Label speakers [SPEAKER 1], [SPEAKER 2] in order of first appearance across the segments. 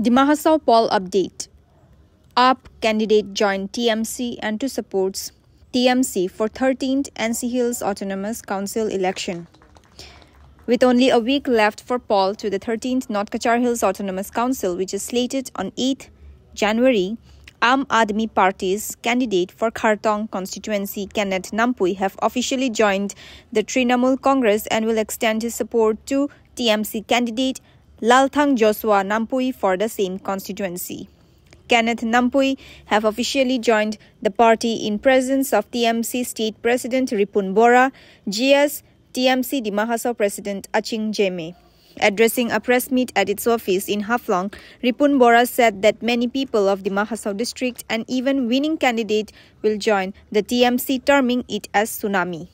[SPEAKER 1] The Mahasau poll update. AAP candidate joined TMC and to supports TMC for 13th NC Hills Autonomous Council election. With only a week left for poll to the 13th North Kachar Hills Autonomous Council, which is slated on 8th January, Aam Aadmi Party's candidate for Khartong constituency, Kenneth Nampui, have officially joined the Trinamool Congress and will extend his support to TMC candidate Lalthang Joshua Nampui for the same constituency. Kenneth Nampui have officially joined the party in presence of TMC State President Ripun Bora, GS TMC Di Mahasau President Aching Jeme. Addressing a press meet at its office in Haflong, Ripun Bora said that many people of the Mahasau district and even winning candidate will join the TMC terming it as tsunami.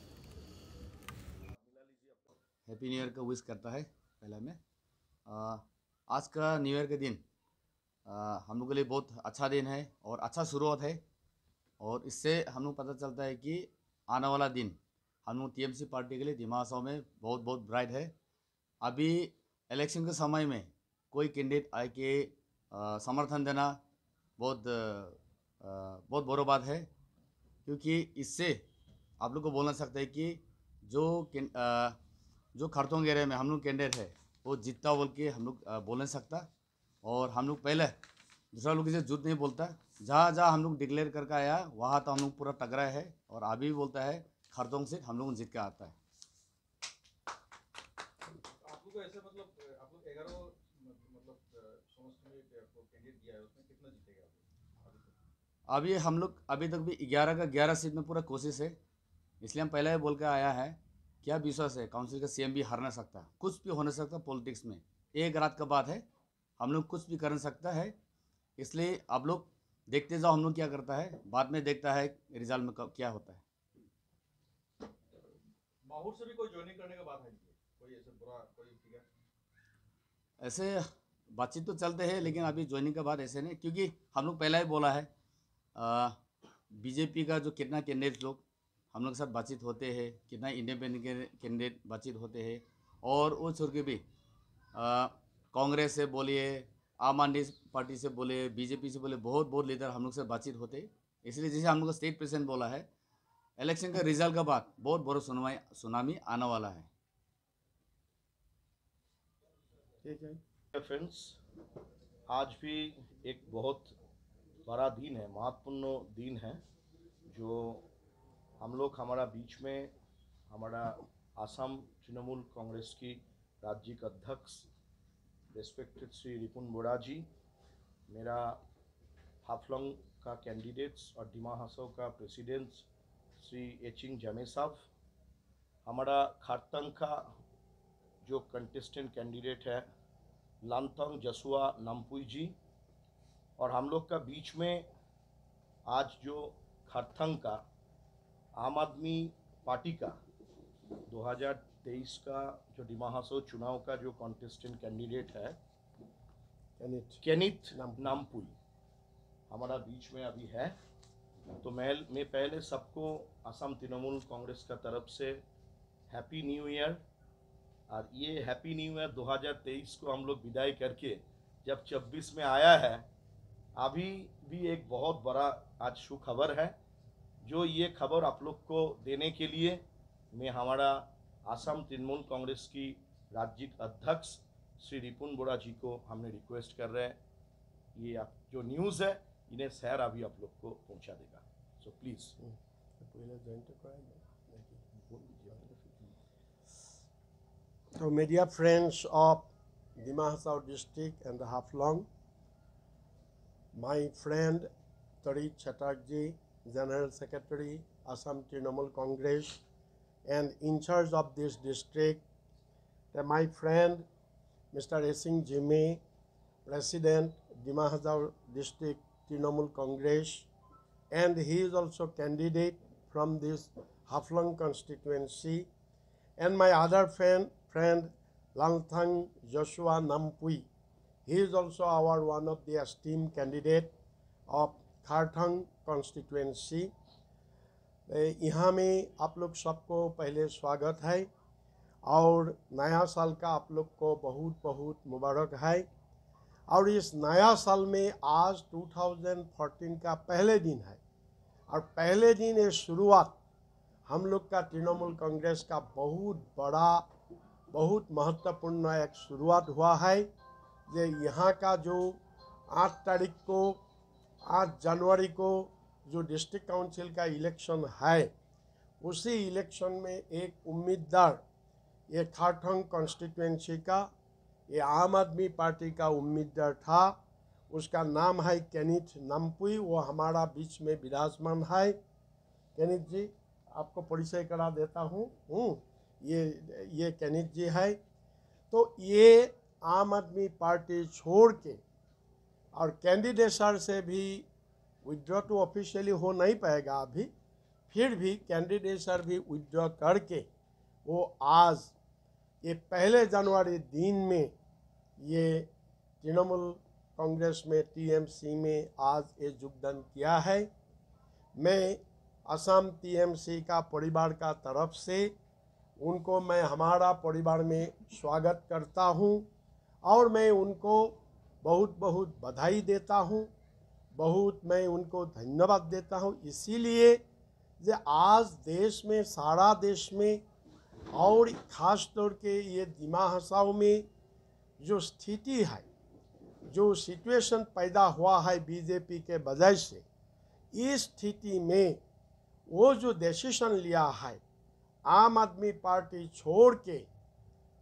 [SPEAKER 2] Happy new year का wish करता है पहला में आ, आज का new year के दिन हम लोग के लिए बहुत अच्छा दिन है और अच्छा शुरुआत है। और इससे हम लोग पता चलता है कि आने वाला दिन हम लोग टीएमसी पार्टी के लिए दिमाग में बहुत बहुत ब्राइट है। अभी इलेक्शन के समय में कोई कैंडिडेट आए के समर्थन देना बहुत आ, बहुत बड़ी बात है। क्योंकि इससे आप लोग को बोलना सकते हैं कि जो आ, जो खरतोंग एरिया में हम लोग कैंडिडेट है वो जीतता बोल के हम लोग बोल नहीं सकता। और हम लोग पहले दूसरा लोग इसे झूठ नहीं बोलता। जहाँ जहाँ हम लोग डिक्लेयर करके आया वहाँ तो हम लोग पूरा टकरा है। और अभी भी बोलता है खरतोंग से हम लोग जीत के आता है।
[SPEAKER 3] ऐसे मतलब मतलब? अभी
[SPEAKER 2] हम लोग अभी तक भी ग्यारह का ग्यारह सीट में पूरा कोशिश है। इसलिए हम पहले ही बोल के आया है क्या विश्वास है? काउंसिल का सीएम भी हार नहीं सकता। कुछ भी हो नहीं सकता पॉलिटिक्स में। एक रात का बात है। हम लोग कुछ भी कर सकता है। इसलिए आप लोग देखते जाओ हम लोग क्या करता है। बाद में देखता है रिज़ल्ट में क्या होता है।
[SPEAKER 3] माहौर से भी कोई ज्वाइनिंग करने का बात है कोई ऐसे बुरा कोई
[SPEAKER 2] ऐसे बातचीत तो चलते हैं लेकिन अभी ज्वाइनिंग का बात ऐसे नहीं। क्योंकि हम लोग पहला ही बोला है बीजेपी का जो कितना कैंडिडेट लोग हम लोग के साथ बातचीत होते हैं, कितना इंडिपेंडेंट कैंडिडेट बातचीत होते हैं और वो छोड़ के भी कांग्रेस से बोलिए, आम आदमी पार्टी से बोले बीजेपी से बोले बहुत बहुत लीडर हम लोग से बातचीत होते इसलिए जैसे हम लोग का स्टेट प्रेसिडेंट बोला है इलेक्शन का रिज़ल्ट का बाद बहुत बड़ा सुनवाई, सुनामी आने वाला है। ठीक है।
[SPEAKER 4] फ्रेंड्स आज भी एक बहुत बड़ा दिन है, महत्वपूर्ण दिन है, जो हम लोग हमारा बीच में, हमारा आसाम तृणमूल कांग्रेस की राज्य का अध्यक्ष रेस्पेक्टेड श्री रिपुन बोरा जी, मेरा हाफलंग का कैंडिडेट्स और डिमा हासो का प्रेसिडेंट श्री एचिंग जमे साहब, हमारा खारतंग का जो कंटेस्टेंट कैंडिडेट है लांथंग जसुआ नामपुई जी, और हम लोग का बीच में आज जो खरथंग का आम आदमी पार्टी का 2023 का जो डिमाहासो चुनाव का जो कॉन्टेस्टेंट कैंडिडेट है केनिथ नामपुई हमारा बीच में अभी है। तो मैं मैं पहले सबको असम तृणमूल कांग्रेस का तरफ़ से हैप्पी न्यू ईयर और ये हैप्पी न्यू ईयर 2023 को हम लोग विदाई करके जब 26 में आया है अभी भी एक बहुत बड़ा आज सुखबर है। जो ये खबर आप लोग को देने के लिए मैं हमारा आसाम तृणमूल कांग्रेस की राज्य अध्यक्ष श्री रिपुन बोरा जी को हमने रिक्वेस्ट कर रहे हैं। ये आप जो न्यूज़ है इन्हें शहर अभी आप लोग को पहुँचा देगा। So please
[SPEAKER 5] So media friends of Dima Hasau district and the Haflong, my friend Tari Chatterjee, General Secretary, Assam Trinamool Congress, and in charge of this district, my friend Mr. Esing Jimmy, President Dima Hasau District Trinamool Congress, and he is also candidate from this Haflong constituency and my other friend, friend Langthang Joshua Nampui. He is also our one of the esteemed candidate of Constituency. ए, यहाँ में आप लोग सबको पहले स्वागत है और नया साल का आप लोग को बहुत बहुत मुबारक है और इस नया साल में आज 2014 का पहले दिन है और पहले दिन ये शुरुआत हम लोग का तृणमूल कांग्रेस का बहुत बड़ा बहुत महत्वपूर्ण एक शुरुआत हुआ है ये यहाँ का जो आठ तारीख को आठ जनवरी को जो डिस्ट्रिक्ट काउंसिल का इलेक्शन है, उसी इलेक्शन में एक उम्मीदवार, ये खारठंग कॉन्स्टिट्यूंसी का, ये आम आदमी पार्टी का उम्मीदवार था। उसका नाम है केनिथ नमपुई वो हमारा बीच में विराजमान है। केनिथ जी, आपको परिचय करा देता हूँ। हूँ, ये ये केनिथ जी है। तो ये आम आदमी पार्टी छोड़ के और कैंडिडेटर से भी विड्रॉ तो ऑफिशियली हो नहीं पाएगा अभी, फिर भी कैंडिडेटर भी विड्रॉ करके वो आज, ये पहले जनवरी दिन में ये तृणमूल कांग्रेस में टीएमसी में आज ये योगदान किया है। मैं असम टीएमसी का परिवार का तरफ़ से उनको मैं, हमारा परिवार में स्वागत करता हूँ और मैं उनको बहुत बहुत बधाई देता हूँ। बहुत मैं उनको धन्यवाद देता हूँ। इसीलिए जे आज देश में, सारा देश में और खास तौर के ये दिमा हसाओं में जो स्थिति है, जो सिचुएशन पैदा हुआ है बीजेपी के वजह से, इस स्थिति में वो जो डिसीशन लिया है, आम आदमी पार्टी छोड़ के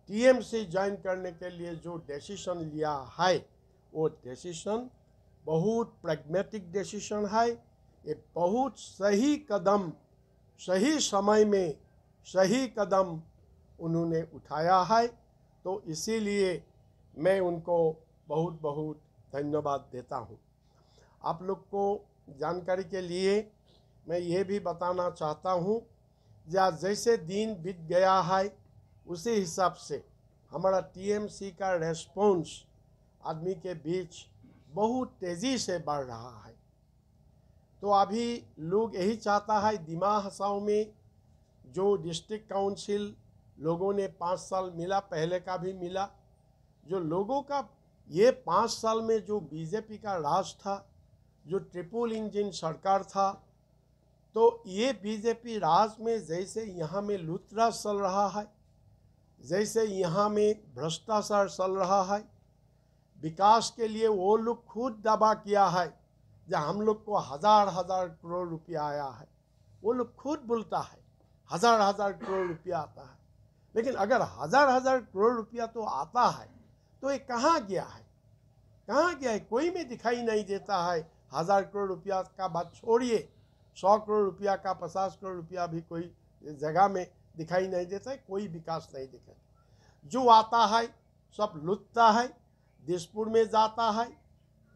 [SPEAKER 5] टीएमसी ज्वाइन करने के लिए जो डिसीशन लिया है वो डिसीशन बहुत प्रैग्मेटिक डिसीज़न है। ये बहुत सही कदम, सही समय में सही कदम उन्होंने उठाया है। तो इसीलिए मैं उनको बहुत बहुत धन्यवाद देता हूँ। आप लोग को जानकारी के लिए मैं ये भी बताना चाहता हूँ, या जैसे दिन बीत गया है, उसी हिसाब से हमारा टीएमसी का रेस्पॉन्स आदमी के बीच बहुत तेज़ी से बढ़ रहा है। तो अभी लोग यही चाहता है, दिमा हसाओं में जो डिस्ट्रिक्ट काउंसिल लोगों ने पाँच साल मिला, पहले का भी मिला, जो लोगों का ये पाँच साल में जो बीजेपी का राज था, जो ट्रिपल इंजन सरकार था तो ये बीजेपी राज में जैसे यहाँ में लुतरा चल रहा है, जैसे यहाँ में भ्रष्टाचार चल रहा है विकास के लिए वो लोग खुद दावा किया है जहाँ हम लोग को हज़ार हज़ार करोड़ रुपया आया है। वो लोग खुद बोलता है, हज़ार हज़ार करोड़ रुपया आता है। लेकिन अगर हज़ार हज़ार करोड़ रुपया तो आता है तो ये कहाँ गया है? कहाँ गया है? कोई में दिखाई नहीं देता है। हज़ार करोड़ रुपया का बात छोड़िए। सौ करोड़ रुपया का, पचास करोड़ रुपया भी कोई जगह में दिखाई नहीं देता है, कोई विकास नहीं दिखा जो आता है, सब लुटता है दिसपुर में जाता है,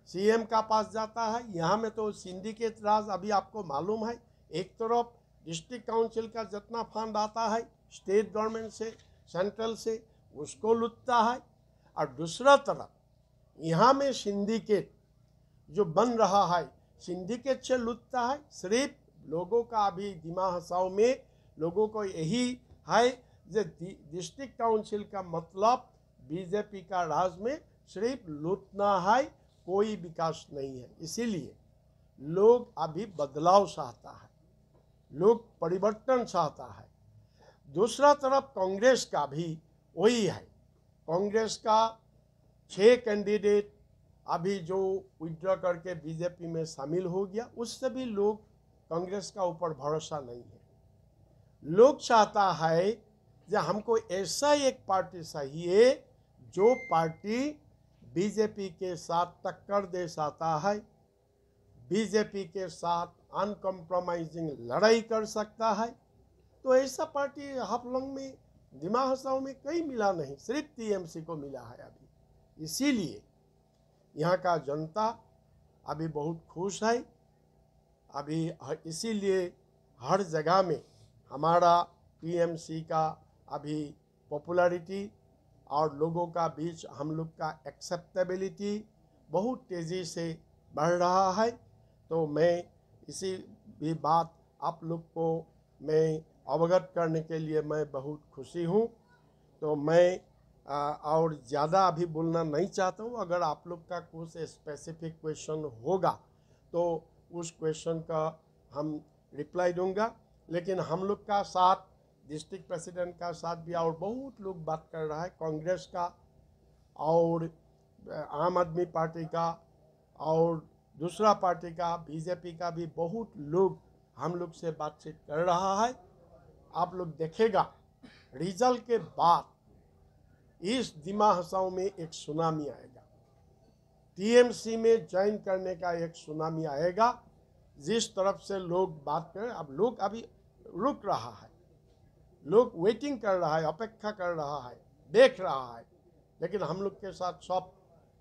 [SPEAKER 5] सीएम का पास जाता है। यहाँ में तो सिंडिकेट राज अभी आपको मालूम है, एक तरफ़ डिस्ट्रिक्ट काउंसिल का जितना फंड आता है, स्टेट गवर्नमेंट से, सेंट्रल से, उसको लुटता है। और दूसरा तरफ़ यहाँ में सिंडिकेट जो बन रहा है, सिंडिकेट से लुटता है, सिर्फ़ लोगों का अभी दिमाग हसाओं में, लोगों को यही है जो डिस्ट्रिक्ट काउंसिल का मतलब बीजेपी का राज में सिर्फ़ लूटना है, कोई विकास नहीं है। इसीलिए लोग अभी बदलाव चाहता है, लोग परिवर्तन चाहता है। दूसरा तरफ़ कांग्रेस का भी वही है। कांग्रेस का छः कैंडिडेट अभी जो विड्रॉ करके बीजेपी में शामिल हो गया, उससे भी लोग कांग्रेस का ऊपर भरोसा नहीं है। लोग चाहता है कि हमको ऐसा एक पार्टी चाहिए, जो पार्टी बीजेपी के साथ टक्कर दे सकता है। बीजेपी के साथ अनकम्प्रोमाइजिंग लड़ाई कर सकता है। तो ऐसा पार्टी हाफलंग में, दिमाग में कहीं मिला नहीं, सिर्फ़ टीएमसी को मिला है अभी। इसीलिए यहाँ का जनता अभी बहुत खुश है। अभी इसीलिए हर जगह में हमारा टीएमसी का अभी पॉपुलैरिटी और लोगों का बीच हम लोग का एक्सेप्टेबिलिटी बहुत तेज़ी से बढ़ रहा है। तो मैं इसी भी बात आप लोग को मैं अवगत करने के लिए मैं बहुत खुशी हूँ। तो मैं आ, और ज़्यादा अभी बोलना नहीं चाहता हूँ। अगर आप लोग का कुछ स्पेसिफिक क्वेश्चन होगा तो उस क्वेश्चन का हम रिप्लाई दूँगा। लेकिन हम लोग का साथ डिस्ट्रिक्ट प्रेसिडेंट का साथ भी और बहुत लोग बात कर रहा है, कांग्रेस का और आम आदमी पार्टी का और दूसरा पार्टी का, बीजेपी का भी बहुत लोग हम लोग से बातचीत कर रहा है। आप लोग देखेगा, रिज़ल्ट के बाद इस दिमाग में एक सुनामी आएगा। टीएमसी में ज्वाइन करने का एक सुनामी आएगा। जिस तरफ़ से लोग बात करें, अब लोग अभी रुक रहा है। लोग वेटिंग कर रहा है, अपेक्षा कर रहा है, देख रहा है। लेकिन हम लोग के साथ सब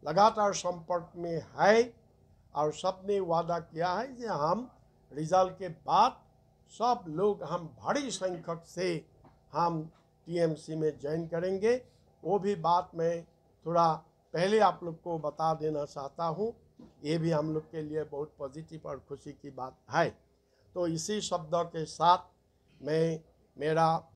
[SPEAKER 5] लगातार संपर्क में है और सबने वादा किया है कि हम रिज़ल्ट के बाद सब लोग हम भारी संख्यक से हम टीएमसी में ज्वाइन करेंगे। वो भी बात मैं थोड़ा पहले आप लोग को बता देना चाहता हूँ। ये भी हम लोग के लिए बहुत पॉजिटिव और खुशी की बात है। तो इसी शब्दों के साथ मैं मेरा